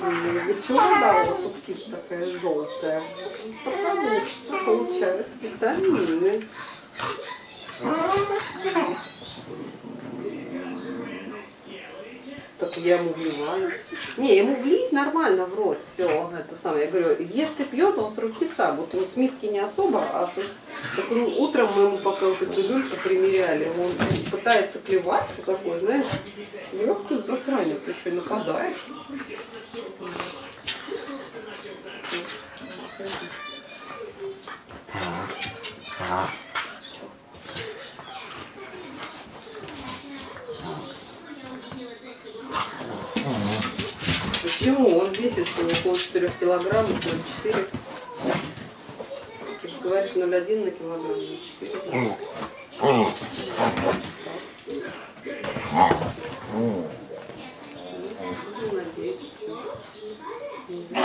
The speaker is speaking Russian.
Для чего да, у вас у птиц такая желтая? Потому что получают витамины. Так я ему вливаю. Не, ему влить нормально в рот, все, это самое. Я говорю, ест и пьет, он с руки сам. Вот он с миски не особо, а с- так он утром мы ему пока вот эту люльку примеряли, он пытается клеваться такой, знаешь. Еще и нападаешь. Почему? Он весит около 4 килограммов, 0,4. Ты же говоришь 0,1 на килограмм, 0,4. Ну,